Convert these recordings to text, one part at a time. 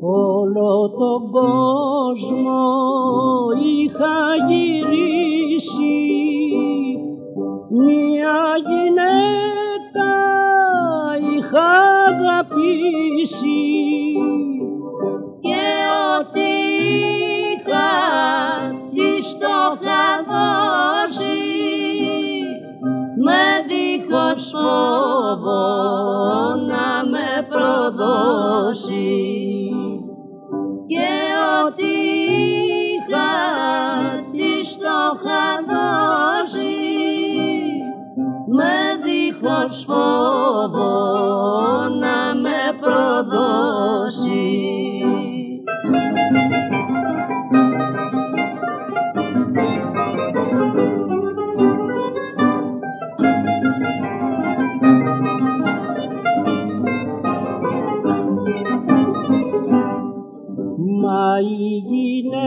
Όλο τον κόσμο αγαπήσει. Και ό,τι είχα της το είχα δώσει με δίχως φόβο να με προδώσει. Και ό,τι είχα της το είχα δώσει με δίχως φόβο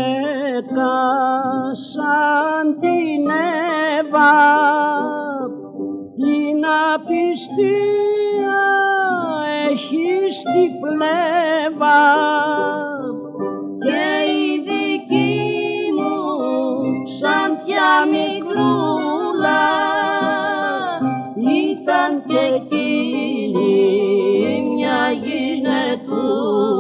γυναίκα σαν την Εύα την απιστία έχει στη πλέβα. Και η δική μου σαν πια μικρούλα ήταν και εκείνη μια γυναιτούλα.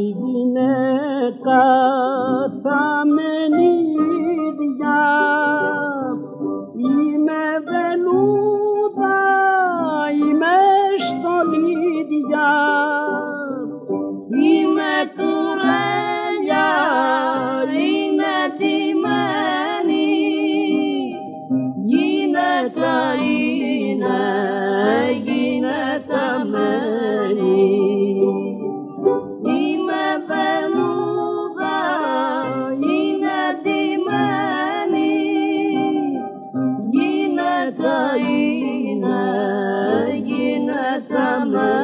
γυναίκα θα μένει summer.